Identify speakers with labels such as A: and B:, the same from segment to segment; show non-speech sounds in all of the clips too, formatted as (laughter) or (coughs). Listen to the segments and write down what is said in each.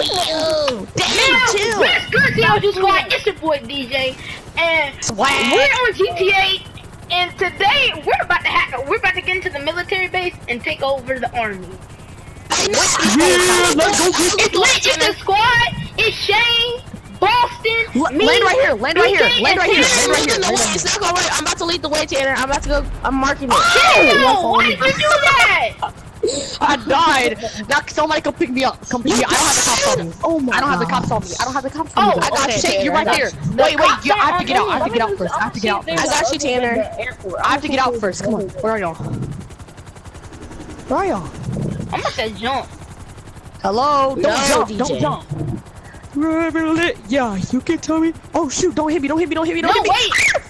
A: yo.
B: Damn,
A: chill.
B: What's good, COG Squad? It's your boy DJ, and
A: Swag.
B: we're on GTA. And today we're about to hack. We're about to get into the military base and take over the army.
A: Yeah, let's go
B: It's lit. It's the squad. It's Shane, Boston,
A: L-
B: me,
A: land right here, land right here, land right here, land right here. land right here. It's not going right. I'm about to lead the way, Tanner. I'm about to go. I'm marking it.
B: Damn, why did you do that? (laughs)
A: I died. Now somebody come pick me up. Come pick me up. I don't have the cops on me.
C: Oh my
A: I don't have the cops on me. I don't have the cops on me.
B: Oh,
A: I got
B: okay,
A: shit. You're right
B: got
A: there. Wait, wait.
B: cops
A: You, I have to get out. I have to get out first. I have to get out
C: I'm
A: first. I got
C: see
A: you, Tanner. I have to get out first. Come on. Where are y'all? Where are y'all?
B: I'm about to jump.
A: Hello? Don't
C: No,
A: jump.
C: DJ.
A: Don't jump. Wherever lit. Yeah, you can tell me. Oh shoot! Don't hit me! Don't hit me! Don't hit me! Don't hit me!
B: wait.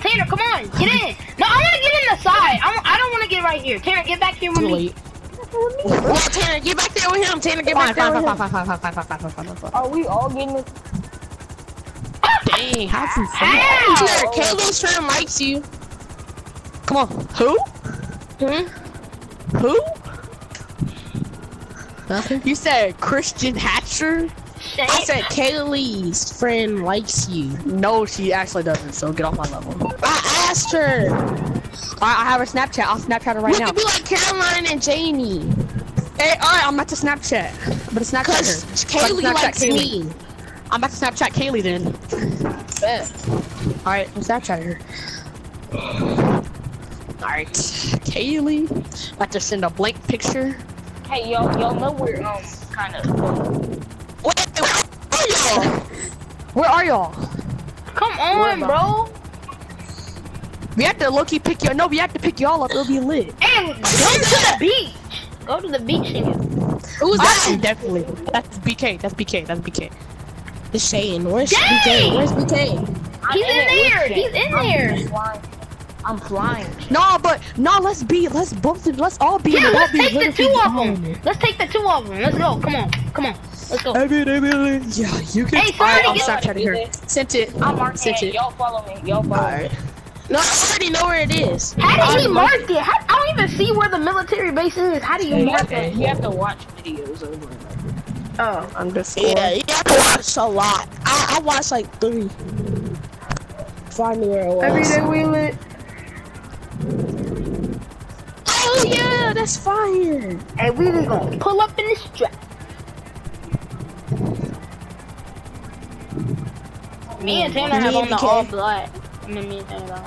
B: Tanner, come on, get in. No, I want to get in the side. I, want, I don't want to get right here. Tanner, get back here with
A: Too
B: me.
A: late. Well, Tanner, get back there with him. Tanner, get
C: Fine,
A: back there
C: fine,
A: with
C: fine,
A: him.
C: fine, fine, fine, fine, fine, fine, fine, fine. Are we all getting this?
A: Dang, have some fun.
B: Ow!
A: Tanner, Caleb's friend likes you. Come on. Who?
B: Hmm?
A: Who?
C: Nothing.
A: You said Christian Hatcher?
B: Shane,
C: I said Kaylee's friend likes you.
A: No, she actually doesn't, so get off my level.
C: I asked her.
A: I, I have her Snapchat. I'll Snapchat her right
C: we
A: now.
C: could be like Caroline and Jamie.
A: Hey, alright, I'm about to Snapchat. I'm about to Snapchat
C: Cause
A: her.
C: Kaylee
A: Snapchat
C: likes
A: Kaylee.
C: me.
A: I'm about to Snapchat Kaylee then.
C: Bet.
A: Alright, I'm Snapchatting her. Alright, Kaylee. About to send a blank picture.
C: Hey, y'all, y'all know we're um kind of.
A: What? Where are y'all? Where are y'all?
B: come on, bro.
A: We have to low-key pick you. No, we have to pick y'all up. It'll be lit.
B: And go to the beach. Go to the beach and
A: Who's that? Definitely. That's BK. That's BK. That's BK.
C: It's Shane. Where's
B: Dang!
C: BK? Where's BK?
B: He's in there. He's in there.
C: Flying. I'm flying.
A: No, but no. Let's be. Let's both. Let's all be.
B: Yeah, let's
A: be
B: take the two of them. Let's take the two of them. Let's go. Come on. Come on. Let's go.
A: Yeah, you can.
B: Hey,
A: Alright,
B: somebody
A: I'm
B: get-
A: Snapchatting her. Sent it.
C: I'm marking
A: Sent
C: it.
A: it.
C: Y'all follow me. Y'all follow
A: Alright.
C: me. No, I already know where it is.
B: How did he um, mark it? How, I don't even see where the military base is. How do you
C: You
B: mark
C: have,
B: it?
C: you have to watch videos over and over.
B: Oh.
A: Underscore.
C: Yeah, you have to watch a lot. I, I watched like three. Find me where it was.
B: Every day we lit.
C: Oh yeah, that's fire.
B: And we just gonna pull up in the strap. Me and Tanner have on the all black. I mean, me and Tanner have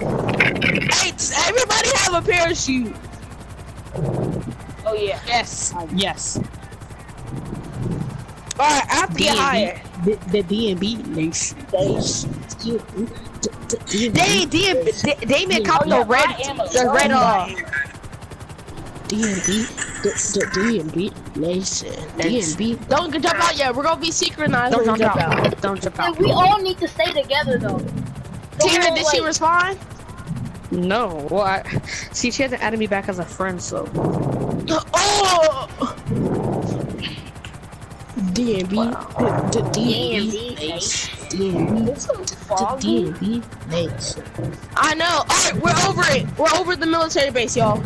B: on
C: Hey, does everybody have a parachute? Oh yeah.
A: Yes. Yes.
C: All right, I have to get higher.
A: The, the D&B nation.
C: They,
A: They, D, Damien caught
C: Oh,
A: the red,
C: I am a
A: the red, uh,
C: D&B, the, the D&B nation.
A: Next.
C: D&B. Don't jump out yet. We're gonna be synchronized.
A: don't
C: when
A: jump
C: we
A: out. Don't jump
B: Hey,
A: out.
B: we all need to stay together though.
C: Tina,
B: Don't
C: did she
B: like-
C: respond?
A: No. Well, I, see, she hasn't added me back as a friend, so.
C: Oh! D&B,
A: Wow.
C: the, the
B: D&B
C: D&B nation. D&B,
B: It's so
C: the
B: foggy.
C: D&B nation. I know. All right, we're over it. We're over the military base, y'all.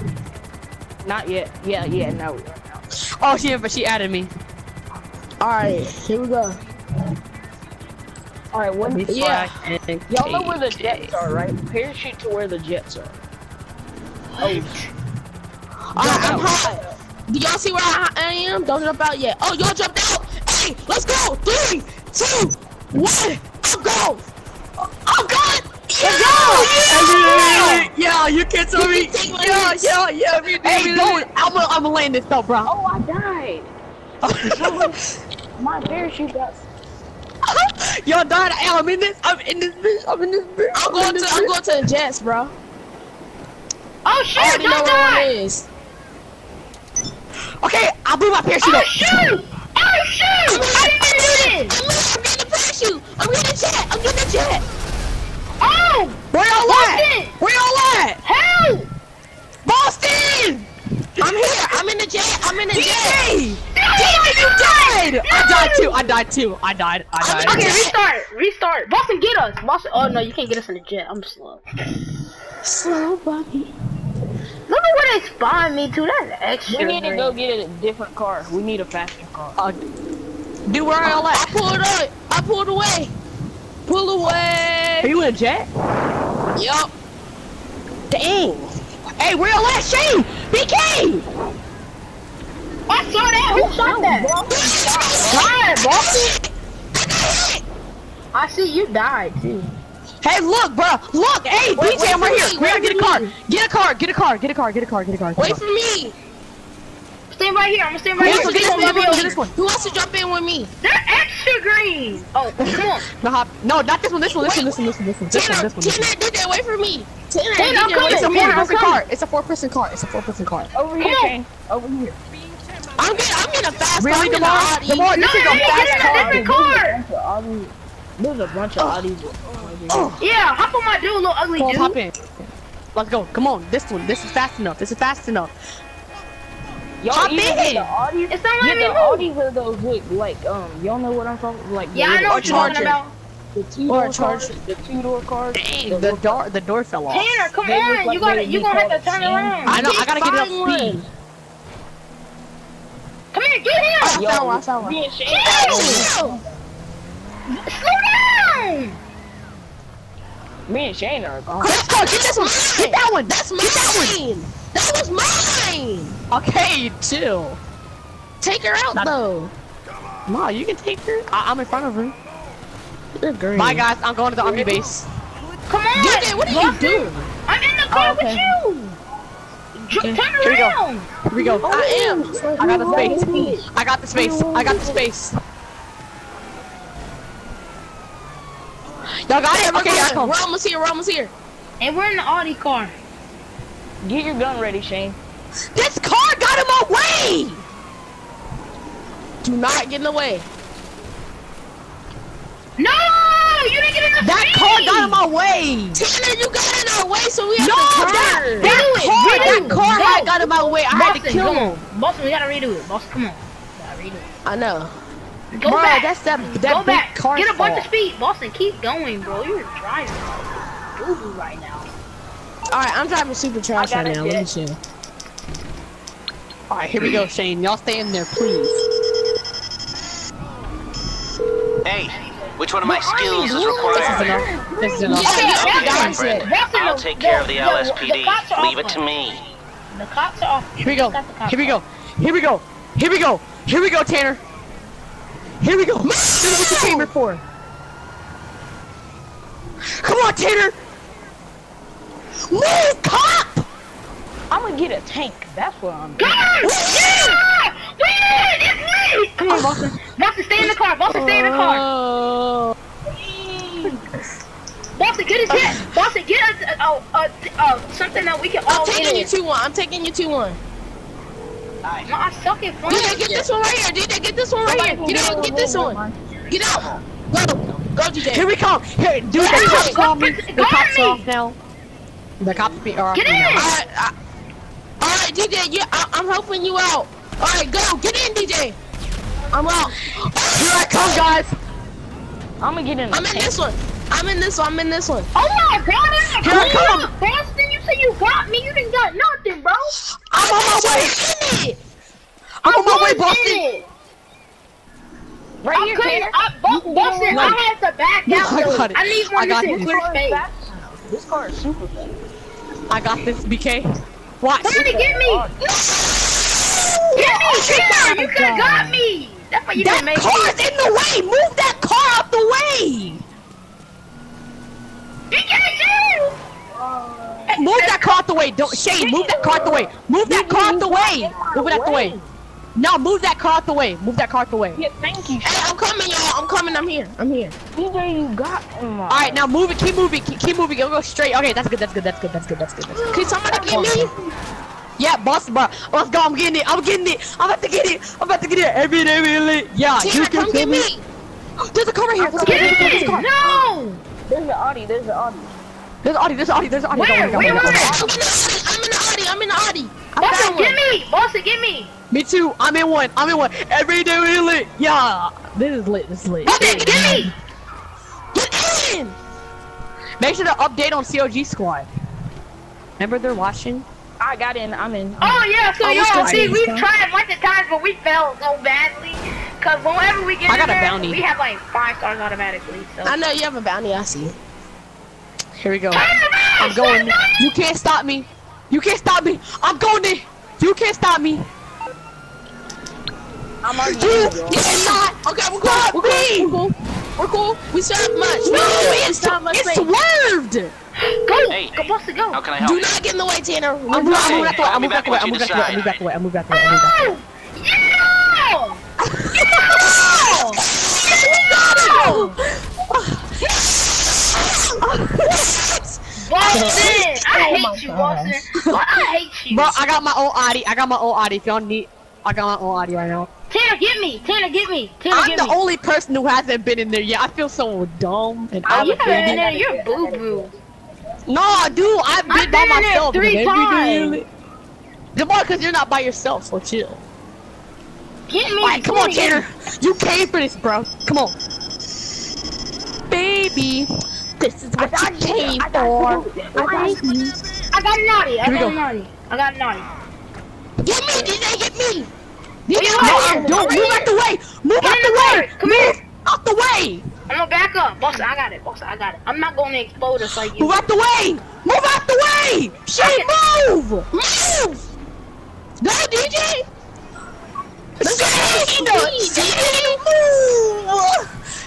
A: Not yet. Yeah, yeah, no. Oh, she, but she added me.
C: All right, here we go. All right, when yeah, y'all know where the jets are, right? Parachute to where the jets are. Oh. All right, I'm high. Do y'all see where I, I am? Don't jump out yet. Oh, y'all jumped out. Hey, let's go. Three, two, one. I'm go. I'm going. Yeah!
A: Yeah, you can tell me.
C: You can take my
A: Yeah, yeah, yeah. Me, hey,
C: me,
A: go.
C: me.
A: I'm gonna, I'm gonna land this though, bro.
C: Oh, I died. (laughs) My parachute got.
A: Y'all died. Hey, I'm in this. I'm in this bitch. I'm in this bitch.
C: I'm going to. I'm going to the jets, bro.
B: Oh
C: I
B: shit!
C: already know
B: Don't
C: where one
B: die!
C: is.
A: Okay, I blew my parachute
B: Oh
A: up.
B: shoot! Oh shoot! (laughs) How did you do this?
C: I'm getting the parachute. I'm getting the jet. I'm getting the jet.
B: Oh!
A: Where y'all
B: Boston!
A: at? Where y'all at?
B: Help!
A: Boston!
C: I'm here. I'm in the jet. I'm in the jet.
A: DJ!
B: No!
A: David, you died! I died too. I died too. I died. I died.
B: Okay, restart. Restart. Boston, get us. Boston. Oh no, you can't get us in the jet. I'm slow.
C: Slow, Bobby.
B: Look at where behind me too. That's extra.
C: We need to go get a different car. We need a faster car.
A: Uh, do where I
C: I
A: at?
C: pulled up. I pulled away. Pull
A: Are you in a jet?
C: Yup.
A: Dang. Hey, where y'all at, Shane? BK!
B: I saw that. Who shot that? God, Boston. I see you died too.
A: Hey, look, bro. Look, hey,
C: Wait,
A: DJ,
C: wait
A: I'm right
C: for
A: here.
C: me,
A: We gotta
C: wait
A: get a
C: for
A: car.
C: me.
A: Get a car. Get a car. Get a car. Get a car. Get a car. Get a car.
C: Wait for me.
B: Stand right here. I'm gonna stand right
A: Get
B: here.
A: this one. Get this one.
B: Please
A: Get
B: don't
A: this one.
B: let
A: Get
B: me.
C: Who wants to jump in with me?
B: They're extra. Oh, come on. (laughs)
A: No, hop. No, not this one. This one. This one. This one. This one. This one. This one.
C: Tanner,
A: This one. This one.
C: Tanner, DJ, wait for me. Tanner,
B: Tanner, I'm
C: DJ,
B: coming.
C: wait
A: It's a
C: for me.
B: Tanner, I'm
A: four-person
B: coming.
A: car. It's a four-person car. It's a four-person car.
C: Over
B: Come
C: here,
B: on.
C: Shane. Over here. I'm getting, I'm getting a fast
A: Really,
C: car. I'm getting
A: Demar?
C: an Audi.
A: Demar,
B: No,
A: this is
B: no,
A: a
B: no,
A: fast
B: get in a
A: car.
B: different car.
C: There's a bunch of Audis.
A: Oh,
B: Yeah, hop on my dude, little ugly
A: Paul,
B: dude.
A: hop in. Let's go. Come on. This one. This is fast enough. This is fast enough.
C: Y'all
A: Hop in.
C: get the Audis.
B: It's not
C: Get
B: letting
C: the
B: me move.
C: Audis or those look like um. Y'all know what I'm talking like.
B: Yeah, I know what you're talking about.
C: The two
A: Or
C: door
A: a
C: cars. The two door cars.
A: Dang, the door, the door fell off.
B: Tanner, come
C: They
B: on.
C: like
B: You gotta, you gonna have to turn around.
A: I know. I gotta get it up speed.
B: Come here, get him.
A: I found one. I found one.
C: Me and Shane.
B: Slow down.
C: Me and Shane are gone.
A: Let's go. Get this one. Get that one. That's
C: That's
A: Get that
C: mine. That was mine.
A: one. Okay, chill.
C: Take her out
A: Not-
C: though.
A: Ma, you can take her. I, I'm in front of her.
C: You're green.
A: Bye, guys. I'm going to the army base.
B: Come on.
C: DJ, what are you
B: Boston.
C: doing?
B: I'm in the oh, car
C: Oh, okay.
B: with you. J- turn
A: Here we go. Here we go.
C: Oh, I am.
A: I got the space. I got the space. I got the space. Y'all got it? Okay, here I.
C: We're almost here. We're almost here.
B: And we're in the Audi car.
C: Get your gun ready, Shane.
A: This car got in my way!
C: Do not get in the way.
B: No, you didn't get in the way.
A: That
B: speed.
A: car got in my way!
C: Tanner, you got in our way, so we have
A: No,
C: to
A: that,
C: turn.
A: that
B: Redo it,
A: car,
B: redo
A: that car
B: it.
A: had got in my way. I had to kill him.
B: on. Boston, we gotta redo it. Boston, come on. We gotta redo it.
C: I know.
B: Go
A: Bro,
B: back.
A: that's that, that
B: Go
A: big
B: back.
A: car
B: Get a bunch of
A: fault.
B: speed. Boston, keep going, bro. You're driving. Boo boo right now.
C: All right, I'm driving super trash right
B: it,
C: now. Let me
B: Jet.
C: see.
A: Alright, here we go, Shane. Y'all stay in there, please.
D: Hey, which one of my
B: What
D: skills is
B: doing?
A: This is
D: required?
A: enough. This is enough.
C: Yeah,
B: Okay,
C: yeah,
B: Boston,
C: yeah,
D: My friend, I'll take care of the
B: the- the
D: LSPD. Leave it to me.
B: The cops are off.
A: Here we go.
B: Got the cops
A: Here we go. Here we go. Here we go. Here we go, Tanner. Here we go. (laughs) This is what you came here for. Come on, Tanner. Move, cop!
C: I'm gonna get a tank. That's what I'm.
B: Come on! Yeah! Win! It's me! Come on, Boston. Boston, stay in the car. Boston, stay in the car.
A: Oh.
B: Boston, get his hit. Boston, get us uh, uh, uh, something that we can all
C: I'm taking
B: in.
C: you two one. I'm taking you two one.
B: No, I suck at flying.
C: DJ, get this one right here. DJ, get this one right here. Get out. Get this one. Get out. Go. Go, DJ.
A: Here we come. Here, dude, the cops
B: go-
A: me. The
B: go
A: cops
B: me.
A: are off now. The cops be are
B: Get in.
C: Alright, I- alright, DJ, yeah, I, I'm helping you out. Alright, go, get in, DJ. I'm out.
A: Here I come, guys.
C: I'm gonna get in. I'm in this one. I'm in this one. I'm in this one.
B: Oh my god!
A: Here I come.
B: Up, Boston, you say you got me. You didn't got nothing, bro.
A: I'm on my way. I'm on my way, Boston.
C: Right
B: I
C: here,
B: couldn't.
C: Tanner.
B: I, Bo- Boston,
A: No.
B: I had to back
A: No. I got it.
B: I need
A: I
B: one
A: got
B: that's clear space.
C: This car is super fast.
A: I got this, BK. Watch.
B: Somebody get me. Get me, oh Tanner. You could have got me. That's why you
A: That
B: didn't make
A: car's
B: it.
A: in the way. Move that car out the way.
B: You can't.
A: Move that car out the way. Don't Shane. Move that car out the way. Move that car out the way. Move it out the way. No, move that car out the way. Move that car out the way.
C: Yeah, thank you.
B: Hey, I'm coming, y'all. I'm coming. I'm here. I'm here.
C: DJ, you got him.
A: All right, now move it. Keep moving. Keep, keep moving. Go, go straight. Okay, that's good. That's good. That's good. That's good. That's good. That's good.
B: Can somebody get me?
A: Yeah, boss, bro. Let's go. I'm getting it. I'm getting it. I'm about to get it. I'm about to get it. Every day really. Yeah,
B: Tina,
A: you can
B: come get me.
A: Oh, there's a car right here. There's a car.
B: Get
A: There's a car. There's a
B: in.
A: car.
B: No.
C: There's an Audi. There's an Audi.
A: There's an Audi. There's Audi. There's Audi.
B: Where?
A: Oh my God,
B: Where
A: oh my God,
B: you
A: oh my
B: at?
A: God.
B: I'm in the Audi. I'm in the Audi. I
A: Boston,
B: found
A: get
B: me. Boston, get me.
A: Me too. I'm in one. I'm in one. Every day we lit. Yeah. This is lit. This is lit.
B: Boston, get me.
A: Get in. Make sure to update on COG squad. Remember they're watching.
C: I got in. I'm in.
B: Oh yeah, so
A: Oh,
B: y'all
A: what's
B: see, we've tried a bunch of times, but we failed so badly. Cause whenever we get
A: I
B: in
A: got a
B: there,
A: bounty.
B: we have like five stars automatically. So.
C: I know you have a bounty. I see.
A: Here we go. I'm going. You can't stop me. You can't stop me. I'm going there. You can't stop me.
C: I'm already
A: You
C: in. y'all.
A: cannot
C: Okay, we're cool. We're cool. We're cool. We're cool. We still have much.
A: No,
C: we
A: it's,
C: still have much
A: it's swerved.
B: Go,
D: Hey,
B: go, Buster, go.
D: How can I help
C: Do
D: you?
C: not get in the way, Tanner. We're
A: I'm moving
C: fine.
A: back away. I'm
D: I'll be
A: moving back
D: back
A: away.
D: once
A: I'm
D: you
A: moving back away. I'm moving
D: decide.
A: back away. I'm moving back away. I'm moving back away.
B: Boston! I (laughs)
C: Oh my
B: hate you,
C: gosh.
B: Boston. Well, I hate you.
A: Bro, I got my own Audi. I got my own Audi. If y'all need, I got my own Audi right now.
B: Tanner, get me. Tanner, get me. Tanner,
A: I'm
B: get
A: the
B: me.
A: only person who hasn't been in there yet. I feel so dumb and
B: Oh, you
A: obligated.
B: in there. You're boo boo.
A: No, dude, I've been
B: I've
A: by
B: been in there
A: myself.
B: three
A: Every
B: times.
A: day. The more because you're not by yourself, so chill.
B: Get me.
A: Alright, come on. Tanner. You came for this, bro. Come on. Baby, this is what you came for.
B: I got an Audi. I
A: Here we
B: got a
A: go.
B: naughty. I got an Audi.
A: Get me, DJ, get me.
B: You
A: No? I'm don't move out the way. Move
B: Get
A: out the way.
B: car. Come here.
A: Out the way.
B: I'm gonna back up. Boss, I got it. Boss, I got it. I'm not gonna explode us like you.
A: Move out the way. Move out the way. Shane, move. Move. Go, DJ. Shane.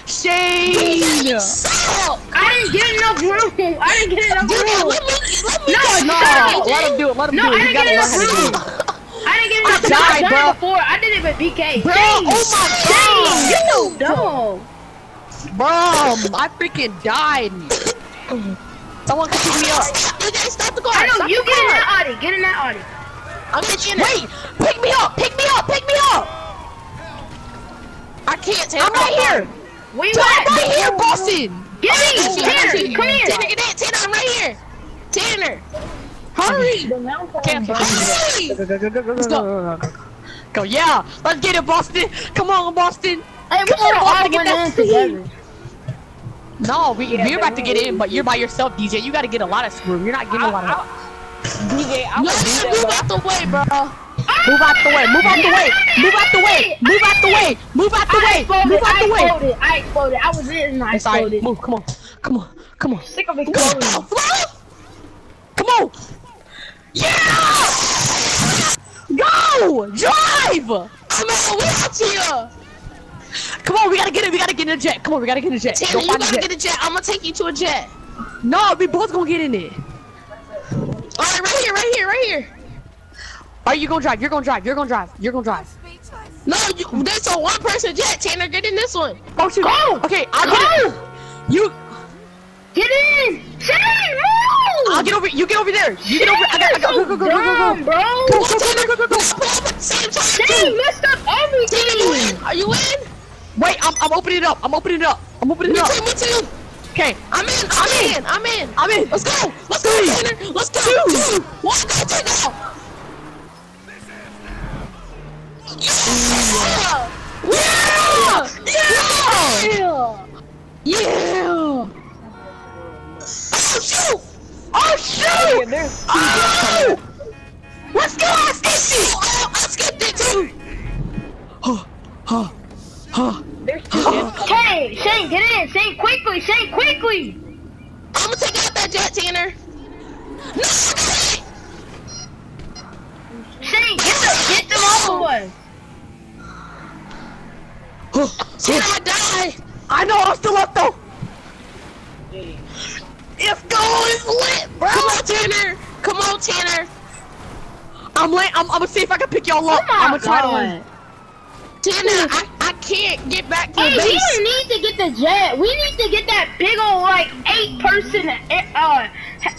A: Shane.
C: Stop.
B: I didn't get enough room. I didn't get enough room.
C: let me, let me.
B: No,
A: No, let him do it. Let him
B: No,
A: do
B: I
A: it. You
B: didn't
A: gotta
B: get
A: learn
B: enough
A: do
B: room.
A: it.
B: I didn't get
A: I
B: enough room.
A: died, bro.
B: before. I did it with BK.
A: Bro,
B: Shane,
A: oh my
B: Shane, you
A: god.
B: dumb.
A: Bro, I freaking died. Someone can pick me up.
C: DJ, stop the car.
B: I know
C: Stop
B: you
C: the
B: get in that Audi. Get in that Audi.
C: I'm get you in there.
A: Wait, pick me up, pick me up, pick me up.
C: I can't. Tanner.
A: I'm right here.
B: Where you
A: I'm right here, Boston.
B: Get
C: I
B: me.
C: see you, I see
B: Tanner, come here.
C: Tanner, get in. Tanner, I'm right here. Tanner, hurry.
A: Okay, okay.
C: Hurry.
A: Go, go, go, go, go, go, go, go. Go, yeah. Let's get it, Boston. Come on, Boston.
B: Hey,
A: Come on, Boston, get that
B: in
A: speed.
B: together.
A: No, we, we're about to get in, but you're by yourself, DJ. You got to get a lot of screw. You're not getting a lot of.
C: DJ, I'm gonna move out the way, bro.
A: Move out the way. Move out the way. Move out the way. Move out the way. Move out the
B: I
A: way.
B: exploded.
A: Move out
B: I
A: the way.
B: exploded. I exploded. I was in and I
A: It's alright.
B: exploded.
A: Move. Come on. Come on. Come on.
B: Sick of exploding.
A: Come on. Yeah! Go! Drive!
C: I'm out. We out here.
A: Come on, we gotta get it. We gotta get in a jet. Come on, we gotta get in a jet.
C: Tanner,
A: Go
C: you gotta get a jet. I'm gonna take you to a jet.
A: No, we both gonna get in it.
C: All right, right here, right here, right here.
A: Are you gonna drive? You're gonna drive. You're gonna drive. You're gonna drive.
C: No, you, there's a one person jet. Tanner, get in this one.
A: Oh shoot.
B: Go!
A: Okay, I'll get it. You.
B: Get in! Shane, move!
A: I'll get over. You get over there. You get over. I got. I got. Go go go go go go.
B: bro.
A: Go go go go go go.
B: Shane messed up everything.
C: Are you in?
A: Wait, I'm I'm opening it up. I'm opening it up. I'm opening it up.
C: too, me too.
A: Okay.
C: I'm in, I'm in, I'm in.
A: I'm in.
C: Let's go, let's go,
A: Three.
C: Let's go.
A: two,
C: Two, one, go, Tanner. Yeah! Yeah! Yeah! Yeah! Shoot! Oh! Let's go! I skipped it! Oh, I skipped it too!
A: Huh. Huh. Huh.
B: Shane, Shane, get in. Shane, quickly. Shane, quickly.
C: I'm gonna take out that jet, Tanner. No!
B: Shane, get the, get them off of us.
C: Tanner, I die!
A: I know I'm still up though.
C: It's going lit, bro! Come on, Tanner! Come on, Tanner!
A: I'm late. I'm, I'm gonna see if I can pick y'all up.
B: Oh my
A: I'm gonna try to win.
C: Tanner, I, I can't get back to
B: Hey,
C: the
B: we
C: base.
B: don't need to get the jet. We need to get that big old like eight person, uh,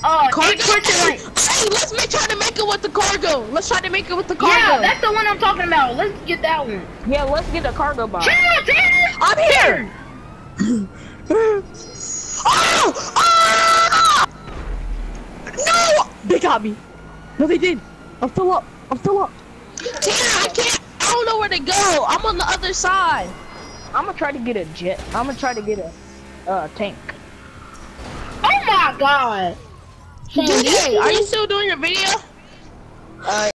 B: uh,
C: Cargo?
B: eight person like.
C: Hey, let's make, try to make it with the cargo. Let's try to make it with the cargo.
B: Yeah, that's the one I'm talking about. Let's get that one.
C: yeah, let's get a cargo box.
B: Shane, Tanner.
A: I'm here. (coughs) oh! Ah! They got me. No, they did. I'm still up. I'm still up.
C: Tanner, I can't. I don't know where to go. I'm on the other side. I'm gonna try to get a jet. I'm gonna try to get a uh, tank.
B: Oh my God. Shane,
C: DJ,
B: you-
C: are you still doing your video?
E: Alright.